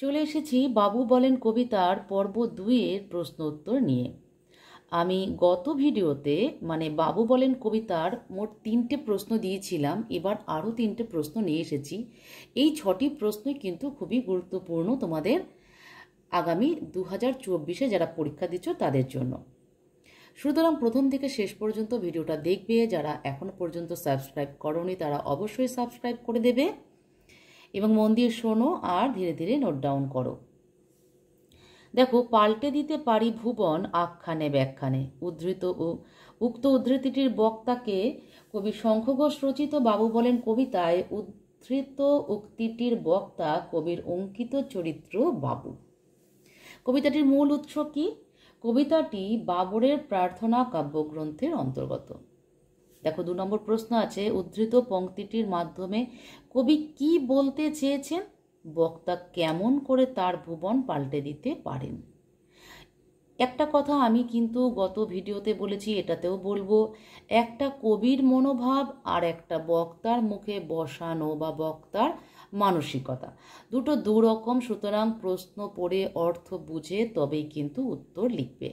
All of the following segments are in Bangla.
চলে এসেছি বাবু বলেন কবিতার পর্ব দুইয়ের প্রশ্ন উত্তর নিয়ে। আমি গত ভিডিওতে মানে বাবু বলেন কবিতার মোট তিনটে প্রশ্ন দিয়েছিলাম, এবার আরও তিনটে প্রশ্ন নিয়ে এসেছি। এই ছটি প্রশ্নই কিন্তু খুবই গুরুত্বপূর্ণ তোমাদের আগামী দু হাজার চব্বিশে যারা পরীক্ষা দিচ্ছ তাদের জন্য। সুতরাং প্রথম থেকে শেষ পর্যন্ত ভিডিওটা দেখবে, যারা এখনও পর্যন্ত সাবস্ক্রাইব করনি তারা অবশ্যই সাবস্ক্রাইব করে দেবে। এবং মন দিয়ে শোনো আর ধীরে ধীরে নোট ডাউন করো। দেখো, পাল্টে দিতে পারি ভুবন আখ্যানে ব্যাখ্যানে। উদ্ধৃত ও উক্ত উদ্ধৃতিটির বক্তাকে কবি শঙ্খ ঘোষ রচিত বাবু বলেন কবিতায়, উদ্ধৃত উক্তিটির বক্তা কবির অঙ্কিত চরিত্র বাবু। কবিতাটির মূল উৎস কি? কবিতাটি বাবরের প্রার্থনা কাব্যগ্রন্থের অন্তর্গত। দেখো, দু নম্বর প্রশ্ন আছে, উদ্ধৃত পংক্তিটির মাধ্যমে কবি কি বলতে চেয়েছেন? বক্তা কেমন করে তার ভুবন পাল্টে দিতে পারেন? একটা কথা আমি কিন্তু গত ভিডিওতে বলেছি, এটাতেও বলব, একটা কবির মনোভাব আর একটা বক্তার মুখে বসানো বা বক্তার মানসিকতা। দুটো দু রকম সুতরাং প্রশ্ন পড়ে অর্থ বুঝে তবেই কিন্তু উত্তর লিখবে।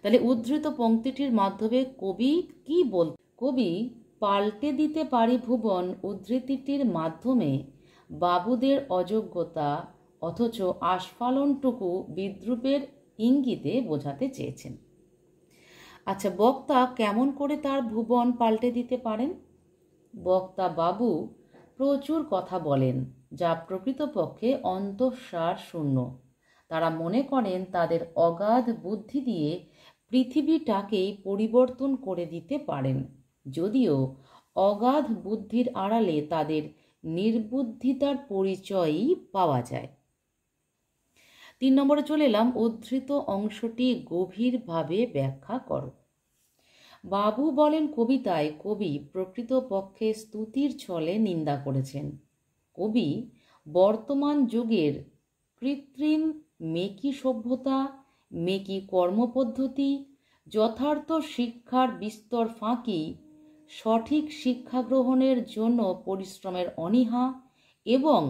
তাহলে উদ্ধৃত পংক্তিটির মাধ্যমে কবি কি বল কবি পাল্টে দিতে পারি ভুবন উদ্ধৃতিটির মাধ্যমে বাবুদের অযোগ্যতা অথচ আস্ফালনটুকু বিদ্রুপের ইঙ্গিতে বোঝাতে চেয়েছেন। আচ্ছা বক্তা কেমন করে তার ভুবন পাল্টে দিতে পারেন? বক্তা বাবু প্রচুর কথা বলেন, যা প্রকৃতপক্ষে অন্তঃসার শূন্য। তারা মনে করেন তাদের অগাধ বুদ্ধি দিয়ে পৃথিবীটাকেই পরিবর্তন করে দিতে পারেন। যদিও অগাধ বুদ্ধির আড়ালে তাদের নির্বুদ্ধিতার পরিচয়ই পাওয়া যায়। তিন নম্বরে চলে এলাম, উদ্ধৃত অংশটি গভীরভাবে ব্যাখ্যা করো। বাবু বলেন কবিতায় কবি প্রকৃতপক্ষে স্তুতির ছলে নিন্দা করেছেন। কবি, বর্তমান যুগের কৃত্রিম মেকি সভ্যতা, মেকি কর্মপদ্ধতি, যথার্থ শিক্ষার বিস্তর ফাঁকি সঠিক শিক্ষা গ্রহণের জন্য পরিশ্রমের অনীহা এবং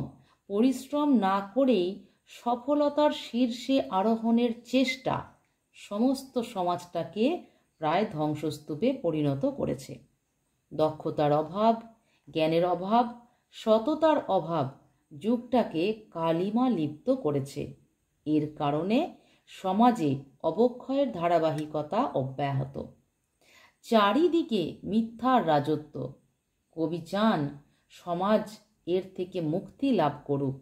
পরিশ্রম না করেই সফলতার শীর্ষে আরোহণের চেষ্টা সমস্ত সমাজটাকে প্রায় ধ্বংসস্তূপে পরিণত করেছে। দক্ষতার অভাব, জ্ঞানের অভাব, সততার অভাব যুগটাকে কালিমা লিপ্ত করেছে। এর কারণে সমাজে অবক্ষয়ের ধারাবাহিকতা অব্যাহত। চারিদিকে মিথ্যার রাজত্ব। কবি চান, সমাজ এর থেকে মুক্তি লাভ করুক।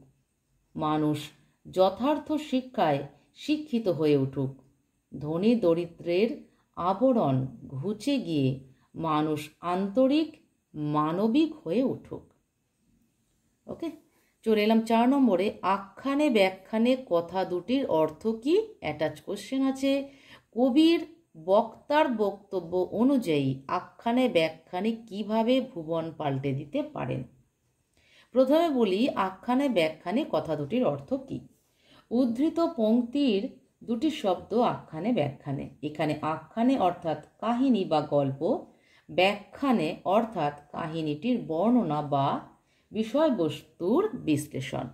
মানুষ যথার্থ শিক্ষায় শিক্ষিত হয়ে উঠুক। ধনী দরিদ্রের আবরণ ঘুচে গিয়ে মানুষ আন্তরিক, মানবিক হয়ে উঠুক। ওকে? চলে এলাম চার নম্বরে। আখ্যানে, ব্যাখ্যানে কথা দুটির অর্থ কি? অ্যাটাচ কোশ্চেন আছে। কবির বক্তার বক্তব্য অনুযায়ী আখ্যানে ব্যাখ্যানে কীভাবে ভুবন পাল্টে দিতে পারেন? প্রথমে বলি, আখ্যানে ব্যাখ্যানে কথা দুটির অর্থ কি? উদ্ধৃত পংক্তির দুটি শব্দ আখ্যানে ব্যাখ্যানে। এখানে আখ্যানে অর্থাৎ কাহিনী বা গল্প, ব্যাখ্যানে অর্থাৎ কাহিনীটির বর্ণনা বা বিষয়বস্তুর বিশ্লেষণ।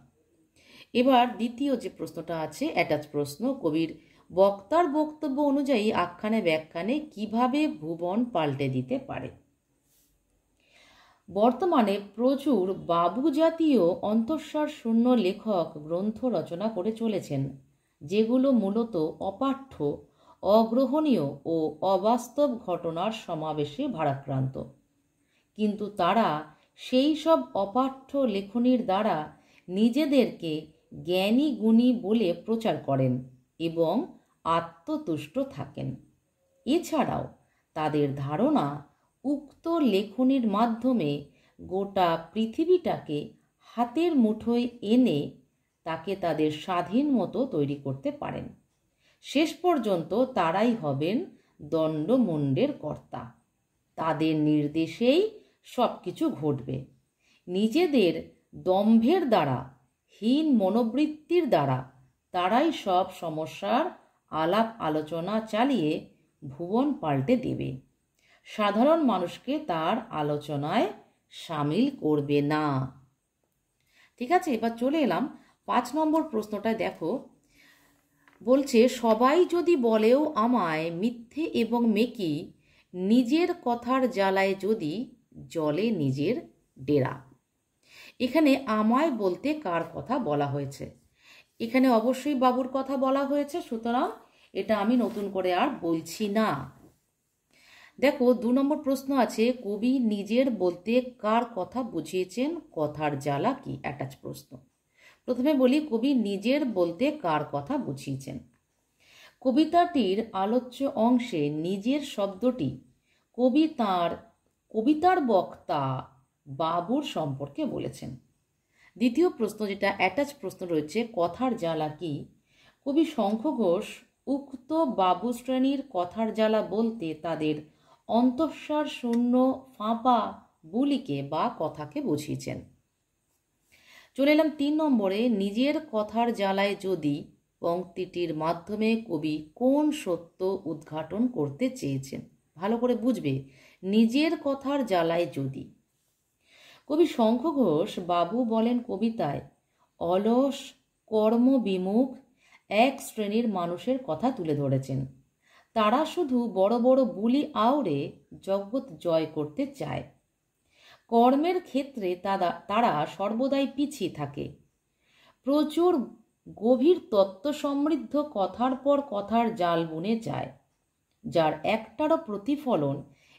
এবার দ্বিতীয় যে প্রশ্নটা আছে, অ্যাটাচ প্রশ্ন, কবির বক্তার বক্তব্য অনুযায়ী আখ্যানে, ব্যাখ্যানে কীভাবে ভুবন পাল্টে দিতে পারে? বর্তমানে প্রচুর বাবু জাতীয় অন্তঃসার শূন্য লেখক গ্রন্থ রচনা করে চলেছেন, যেগুলো মূলত অপাঠ্য, অগ্রহণীয় ও অবাস্তব ঘটনার সমাবেশে ভারাক্রান্ত। কিন্তু তারা সেই সব অপাঠ্য লেখনির দ্বারা নিজেদেরকে জ্ঞানী গুণী বলে প্রচার করেন এবং আত্মতুষ্ট থাকেন। এছাড়াও তাদের ধারণা উক্ত লেখনির মাধ্যমে গোটা পৃথিবীটাকে হাতের মুঠোয় এনে তাকে তাদের স্বাধীন মতো তৈরি করতে পারেন। শেষ পর্যন্ত তারাই হবেন দণ্ডমুণ্ডের কর্তা। তাদের নির্দেশেই সব কিছু ঘটবে। নিজেদের দম্ভের দ্বারা, হীন মনোবৃত্তির দ্বারা তারাই সব সমস্যার আলাপ আলোচনা চালিয়ে ভুবন পাল্টে দেবে। সাধারণ মানুষকে তার আলোচনায় সামিল করবে না। ঠিক আছে, এবার চলে এলাম। পাঁচ নম্বর প্রশ্নটায় দেখো। বলছে, সবাই যদি বলেও আমায় মিথ্যে এবং মেকি, নিজের কথার জ্বালায় যদি জলে নিজের ডেরা। এখানে আমায় বলতে কার কথা বলা হয়েছে? এখানে অবশ্যই বাবুর কথা বলা হয়েছে, সুতরাং এটা আমি নতুন করে আর বলছি না। দেখো, দু নম্বর প্রশ্ন আছে, কবি নিজের বলতে কার কথা বুঝিয়েছেন, কথার জ্বালা কি? অ্যাটাচ প্রশ্ন। প্রথমে বলি, কবি নিজের বলতে কার কথা বুঝিয়েছেন? কবিতাটির আলোচ্য অংশে নিজের শব্দটি কবি তাঁর, কবিতার বক্তা বাবুর সম্পর্কে বলেছেন। দ্বিতীয় প্রশ্ন যেটা অ্যাটাচ প্রশ্ন রয়েছে, কথার জ্বালা কি? কবি শঙ্খ ঘোষ, উক্ত বাবু শ্রেণির কথার জ্বালা বলতে তাদের অন্তঃসার শূন্য ফাঁপা বুলিকে বা কথাকে বুঝিয়েছেন। চলে এলাম তিন নম্বরে, নিজের কথার জ্বালায় যদি পংক্তিটির মাধ্যমে কবি কোন সত্য উদ্ঘাটন করতে চেয়েছেন? ভালো করে বুঝবে, নিজের কথার জ্বালায় যদি। কবি শঙ্খ ঘোষ বাবু বলেন কবিতায়, অলস কর্মবিমুখ এক শ্রেণির মানুষের কথা তুলে ধরেছেন। তারা শুধু বড় বড় বুলি আওড়ে জগৎ জয় করতে চায়। কর্মের ক্ষেত্রে তারা তারা সর্বদাই পিছিয়ে থাকে। প্রচুর গভীর তত্ত্ব সমৃদ্ধ কথার পর কথার জাল বুনে যায়, যার একটারও প্রতিফলন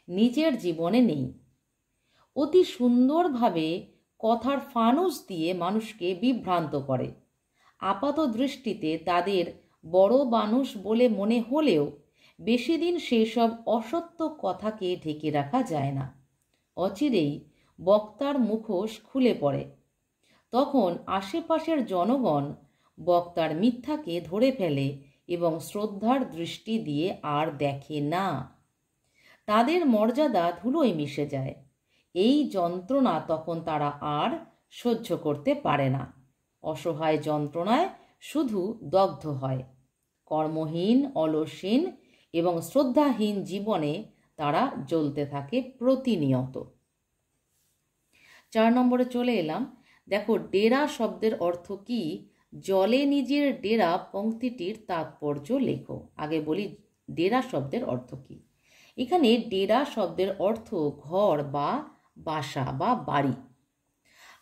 নিজের জীবনে নেই। অতি সুন্দরভাবে কথার ফানুস দিয়ে মানুষকে বিভ্রান্ত করে। আপাত দৃষ্টিতে তাদের বড় মানুষ বলে মনে হলেও বেশি দিন সেসব অসত্য কথাকে ঢেকে রাখা যায় না। অচিরেই বক্তার মুখোশ খুলে পড়ে। তখন আশেপাশের জনগণ বক্তার মিথ্যাকে ধরে ফেলে এবং শ্রদ্ধার দৃষ্টি দিয়ে আর দেখে না। তাদের মর্যাদা ধুলোয় মিশে যায়। এই যন্ত্রণা তখন তারা আর সহ্য করতে পারে না। অসহায় যন্ত্রণায় শুধু দগ্ধ হয়। কর্মহীন অলসীন এবং শ্রদ্ধাহীন জীবনে তারা জ্বলতে থাকে প্রতিনিয়ত। চার নম্বরে চলে এলাম। দেখো, ডেরা শব্দের অর্থ কি? জলে নিজের ডেরা পংক্তিটির তাৎপর্য লেখো। আগে বলি ডেরা শব্দের অর্থ কি। এখানে ডেরা শব্দের অর্থ ঘর বা বাসা বা বাড়ি।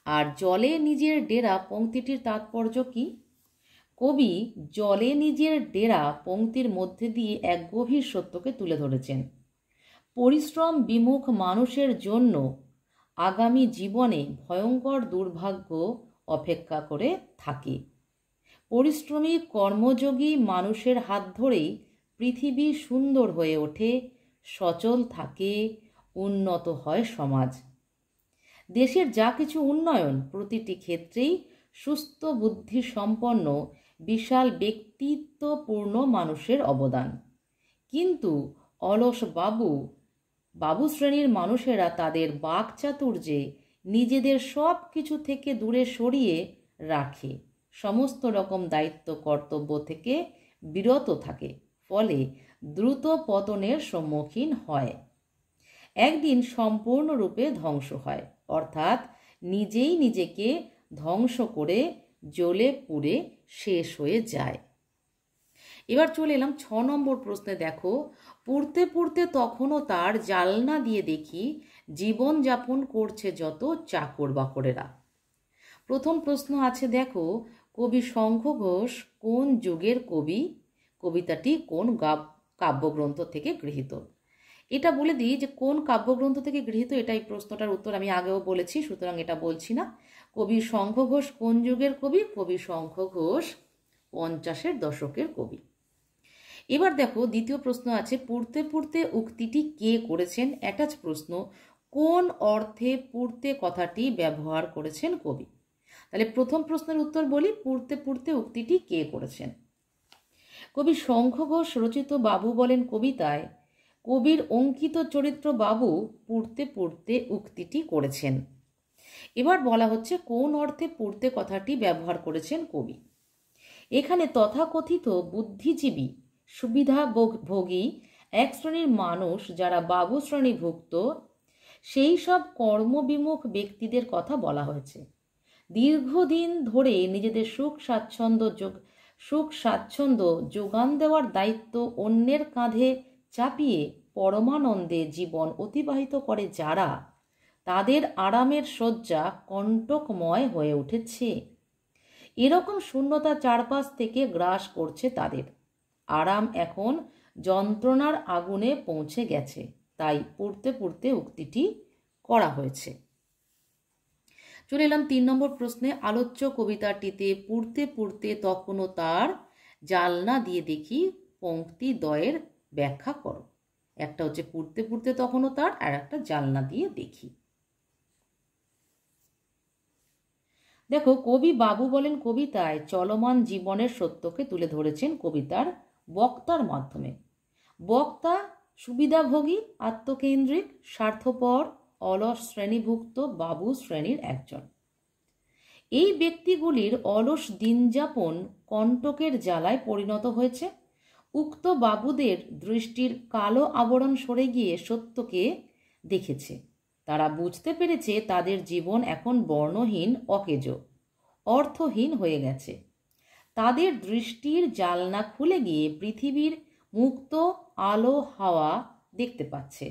আর জলে নিজের ডেরা পংক্তিটির তাৎপর্য কি? কবি জলে নিজের ডেরা পংক্তির মধ্যে দিয়ে এক গভীর সত্যকে তুলে ধরেছেন। পরিশ্রম বিমুখ মানুষের জন্য আগামী জীবনে ভয়ঙ্কর দুর্ভাগ্য অপেক্ষা করে থাকে। পরিশ্রমী কর্মযোগী মানুষের হাত ধরেই পৃথিবী সুন্দর হয়ে ওঠে, সচল থাকে, উন্নত হয় সমাজ। দেশের যা কিছু উন্নয়ন প্রতিটি ক্ষেত্রেই সুস্থ বুদ্ধি সম্পন্ন বিশাল ব্যক্তিত্বপূর্ণ মানুষের অবদান। কিন্তু অলস বাবু বাবু শ্রেণির মানুষেরা তাদের বাকচাতুর্যে নিজেদের সব কিছু থেকে দূরে সরিয়ে রাখে। সমস্ত রকম দায়িত্ব, কর্তব্য থেকে বিরত থাকে, ফলে দ্রুত পতনের সম্মুখীন হয়। একদিন সম্পূর্ণরূপে ধ্বংস হয়। অর্থাৎ নিজেই নিজেকে ধ্বংস করে জ্বলে পুড়ে শেষ হয়ে যায়। এবার চলে এলাম ছ নম্বর প্রশ্নে দেখো, পড়তে পড়তে তখনও তার জালনা দিয়ে দেখি জীবন যাপন করছে যত চাকর বাকরেরা। প্রথম প্রশ্ন আছে দেখো, কবি শঙ্খ ঘোষ কোন যুগের কবি? কবিতাটি কোন কাব্যগ্রন্থ থেকে গৃহীত? এটা বলে দিই যে কোন কাব্যগ্রন্থ থেকে গৃহীত এটাই প্রশ্নটার উত্তর আমি আগেও বলেছি, সুতরাং এটা বলছি না। কবি শঙ্খ ঘোষ কোন যুগের কবি? কবি শঙ্খ ঘোষ পঞ্চাশের দশকের কবি। এবার দেখো, দ্বিতীয় প্রশ্ন আছে, পড়তে পড়তে উক্তিটি কে করেছেন? অ্যাটাচ প্রশ্ন, কোন অর্থে পড়তে কথাটি ব্যবহার করেছেন কবি? তাহলে প্রথম প্রশ্নের উত্তর বলি, পড়তে পড়তে উক্তিটি কে করেছেন? কবি শঙ্খ ঘোষ রচিত বাবু বলেন কবিতায় কবির অঙ্কিত চরিত্র বাবু পড়তে পড়তে উক্তিটি করেছেন। এবার বলা হচ্ছে, কোন অর্থে পড়তে কথাটি ব্যবহার করেছেন কবি? এখানে তথাকথিত বুদ্ধিজীবী সুবিধা ভোগী এক শ্রেণির মানুষ যারা বাবু শ্রেণীভুক্ত, সেই সব কর্মবিমুখ ব্যক্তিদের কথা বলা হয়েছে। দীর্ঘদিন ধরে নিজেদের সুখ স্বাচ্ছন্দ্য যোগ সুখ স্বাচ্ছন্দ্য যোগান দেওয়ার দায়িত্ব অন্যের কাঁধে চাপিয়ে পরমানন্দে জীবন অতিবাহিত করে যারা, তাদের আরামের শয্যা কণ্টকময় হয়ে উঠেছে। এরকম শূন্যতা চারপাশ থেকে গ্রাস করছে তাদের। আরাম এখন যন্ত্রণার আগুনে পৌঁছে গেছে, তাই পড়তে পড়তে উক্তিটি করা হয়েছে। চলে এলাম তিন নম্বর প্রশ্নে, আলোচ্য কবিতাটিতে পড়তে পড়তে তখনও তার জালনা দিয়ে দেখি পঙ্ক্তি দয়ের ব্যাখ্যা করো। একটা হচ্ছে পড়তে পড়তে তখনও তার, আর একটা জালনা দিয়ে দেখি। দেখো, কবি বাবু বলেন কবিতায় চলমান জীবনের সত্যকে তুলে ধরেছেন কবিতার বক্তার মাধ্যমে। বক্তা সুবিধাভোগী, আত্মকেন্দ্রিক, স্বার্থপর, অলস শ্রেণীভুক্ত, বাবু শ্রেণির একজন। এই ব্যক্তিগুলির অলস দিনযাপন কণ্টকের জ্বালায় পরিণত হয়েছে। উক্ত বাবুদের দৃষ্টির কালো আবরণ সরে গিয়ে সত্যকে দেখেছে। তারা বুঝতে পেরেছে তাদের জীবন এখন বর্ণহীন, অকেজ, অর্থহীন হয়ে গেছে। তাদের দৃষ্টির জালনা খুলে গিয়ে পৃথিবীর মুক্ত আলো হাওয়া দেখতে পাচ্ছে।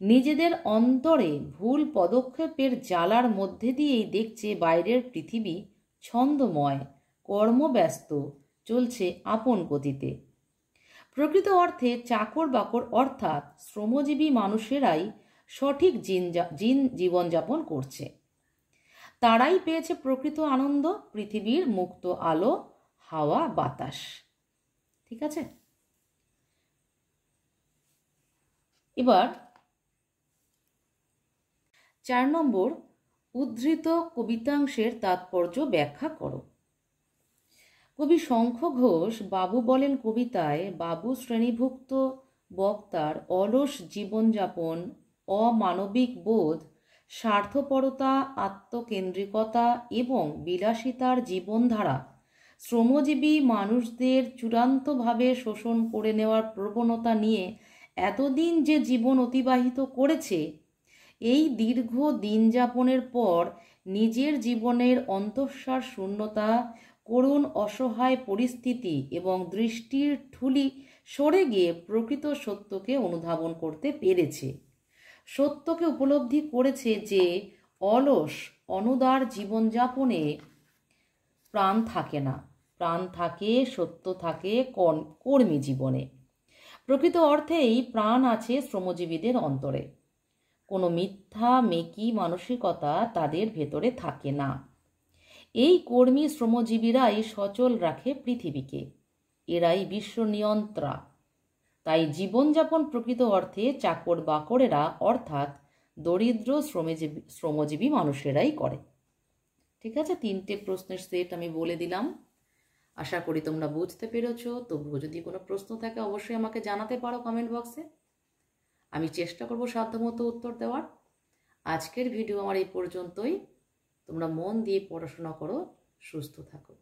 নিজেদের অন্তরে ভুল পদক্ষেপের জ্বালার মধ্যে দিয়েই দেখছে বাইরের পৃথিবী ছন্দময়, কর্মব্যস্ত, চলছে আপন গতিতে। প্রকৃত অর্থে চাকর বাকর অর্থাৎ শ্রমজীবী মানুষেরাই সঠিক জিন জিন জীবনযাপন করছে। তারাই পেয়েছে প্রকৃত আনন্দ, পৃথিবীর মুক্ত আলো, হাওয়া, বাতাস। ঠিক আছে? এবার চার নম্বর, উদ্ধৃত কবিতাংশের তাৎপর্য ব্যাখ্যা করো। কবি শঙ্খ ঘোষ বাবু বলেন কবিতায়, বাবু শ্রেণীভুক্ত বক্তার অলস জীবনযাপন, অমানবিক বোধ, স্বার্থপরতা, আত্মকেন্দ্রিকতা এবং বিলাসিতার জীবনধারা। শ্রমজীবী মানুষদের চূড়ান্তভাবে শোষণ করে নেওয়ার প্রবণতা নিয়ে এতদিন যে জীবন অতিবাহিত করেছে, এই দীর্ঘ দিনযাপনের পর নিজের জীবনের অন্তঃসার শূন্যতা করুণ অসহায় পরিস্থিতি এবং দৃষ্টির ঠুলি সরে গিয়ে প্রকৃত সত্যকে অনুধাবন করতে পেরেছে। সত্যকে উপলব্ধি করেছে যে অলস, অনুদার জীবনযাপনে প্রাণ থাকে না। প্রাণ থাকে, সত্য থাকে কর্মী জীবনে। প্রকৃত অর্থেই প্রাণ আছে শ্রমজীবীদের অন্তরে। কোনো মিথ্যা, মেকি মানসিকতা তাদের ভেতরে থাকে না। এই কর্মী শ্রমজীবীরাই সচল রাখে পৃথিবীকে। এরাই বিশ্ব নিয়ন্ত্রা। তাই জীবনযাপন প্রকৃত অর্থে চাকর বাকরেরা অর্থাৎ দরিদ্র শ্রমজীবী শ্রমজীবী মানুষেরাই করে। ঠিক আছে, তিনটে প্রশ্নের সেট আমি বলে দিলাম। আশা করি তোমরা বুঝতে পেরেছ। তবুও যদি কোনো প্রশ্ন থাকে, অবশ্যই আমাকে জানাতে পারো কমেন্ট বক্সে। আমি চেষ্টা করব সাধ্যমতো উত্তর দেওয়ার। আজকের ভিডিও আমার এই পর্যন্তই। তোমরা মন দিয়ে পড়াশোনা করো সুস্থ থাকো।